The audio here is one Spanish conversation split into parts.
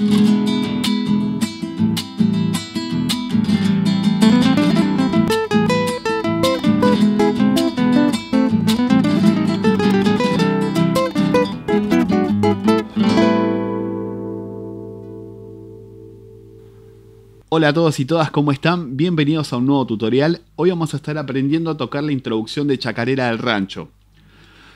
Hola a todos y todas, ¿cómo están? Bienvenidos a un nuevo tutorial. Hoy vamos a estar aprendiendo a tocar la introducción de Chacarera del Rancho.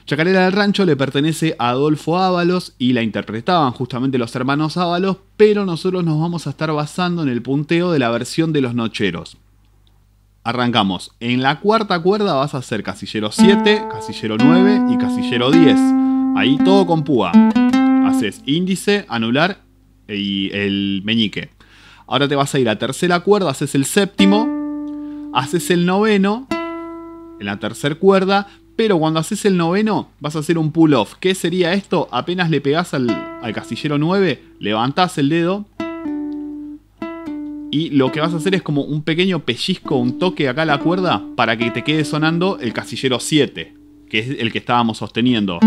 Chacarera del Rancho le pertenece a Adolfo Ábalos y la interpretaban justamente los hermanos Ábalos, pero nosotros nos vamos a estar basando en el punteo de la versión de los Nocheros. Arrancamos. En la cuarta cuerda vas a hacer casillero 7, casillero 9 y casillero 10. Ahí todo con púa. Haces índice, anular y el meñique. Ahora te vas a ir a tercera cuerda, haces el séptimo, haces el noveno en la tercera cuerda, pero cuando haces el noveno vas a hacer un pull off. ¿Qué sería esto? Apenas le pegás al, casillero 9, levantás el dedo y lo que vas a hacer es como un pequeño pellizco, un toque acá a la cuerda para que te quede sonando el casillero 7, que es el que estábamos sosteniendo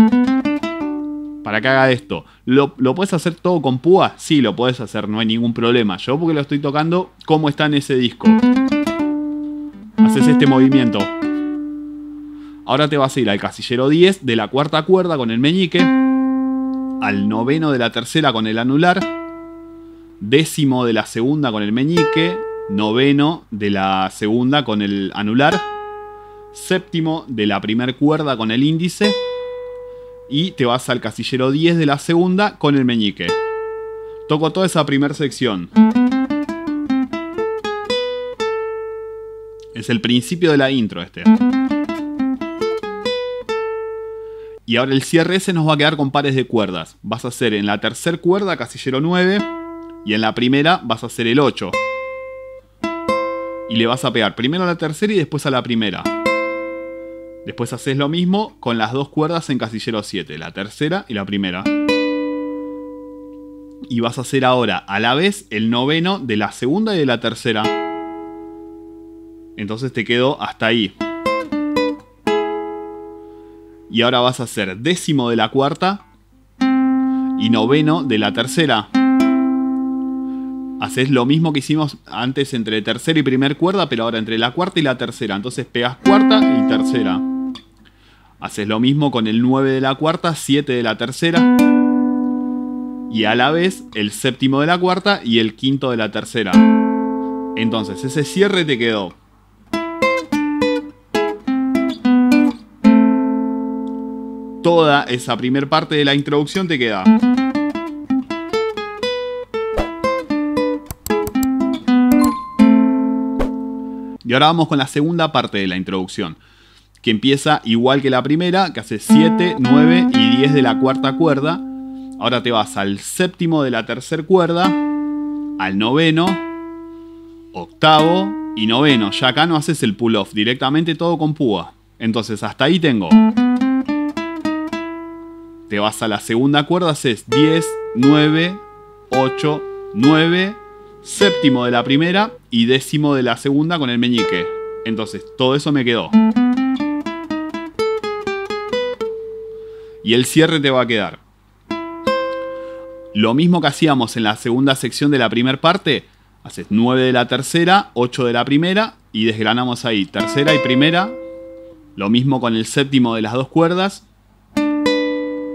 para que haga esto. ¿Lo, puedes hacer todo con púa? Sí, lo puedes hacer, no hay ningún problema. Yo porque lo estoy tocando, ¿cómo está en ese disco? Haces este movimiento. Ahora te vas a ir al casillero 10 de la cuarta cuerda con el meñique, al noveno de la tercera con el anular, décimo de la segunda con el meñique, noveno de la segunda con el anular, séptimo de la primera cuerda con el índice, y te vas al casillero 10 de la segunda con el meñique. Toco toda esa primera sección. Es el principio de la intro este. Y ahora el cierre ese nos va a quedar con pares de cuerdas. Vas a hacer en la tercera cuerda casillero 9 y en la primera vas a hacer el 8. Y le vas a pegar primero a la tercera y después a la primera. Después haces lo mismo con las dos cuerdas en casillero 7, la tercera y la primera. Y vas a hacer ahora a la vez el noveno de la segunda y de la tercera. Entonces te quedó hasta ahí. Y ahora vas a hacer décimo de la cuarta y noveno de la tercera. Haces lo mismo que hicimos antes entre tercera y primer cuerda, pero ahora entre la cuarta y la tercera. Entonces pegas cuarta y tercera. Haces lo mismo con el 9 de la cuarta, 7 de la tercera. Y a la vez el séptimo de la cuarta y el quinto de la tercera. Entonces ese cierre te quedó. Toda esa primer parte de la introducción te queda. Y ahora vamos con la segunda parte de la introducción que empieza igual que la primera, que hace 7, 9 y 10 de la cuarta cuerda. Ahora te vas al séptimo de la tercera cuerda, al noveno, octavo y noveno. Ya acá no haces el pull off, directamente todo con púa. Entonces hasta ahí tengo. Te vas a la segunda cuerda, haces 10, 9, 8, 9, séptimo de la primera y décimo de la segunda con el meñique. Entonces todo eso me quedó. y el cierre te va a quedar. Lo mismo que hacíamos en la segunda sección de la primera parte, haces 9 de la tercera, 8 de la primera y desgranamos ahí tercera y primera. Lo mismo con el séptimo de las dos cuerdas.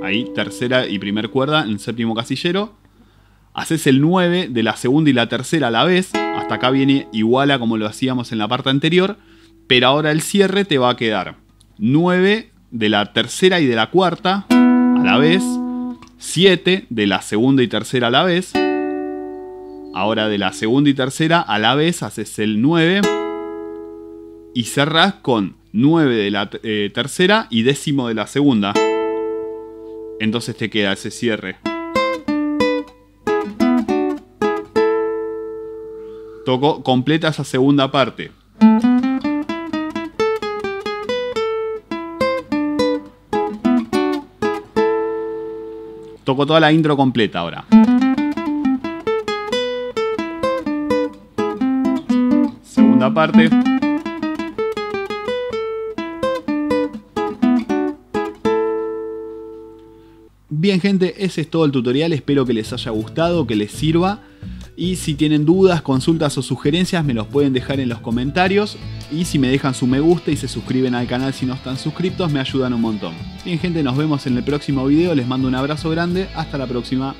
Ahí tercera y primer cuerda en séptimo casillero. Haces el 9 de la segunda y la tercera a la vez. Hasta acá viene igual a como lo hacíamos en la parte anterior. Pero ahora el cierre te va a quedar 9 de la tercera y de la cuarta a la vez, 7 de la segunda y tercera a la vez, ahora de la segunda y tercera a la vez haces el 9 y cerrás con 9 de la eh, tercera y décimo de la segunda. Entonces te queda ese cierre. Toco completa esa segunda parte. Toco toda la intro completa ahora. Segunda parte. Bien gente, ese es todo el tutorial, espero que les haya gustado, que les sirva. Y si tienen dudas, consultas o sugerencias me los pueden dejar en los comentarios. Y si me dejan su me gusta y se suscriben al canal si no están suscritos me ayudan un montón. Bien gente, nos vemos en el próximo video, les mando un abrazo grande, hasta la próxima.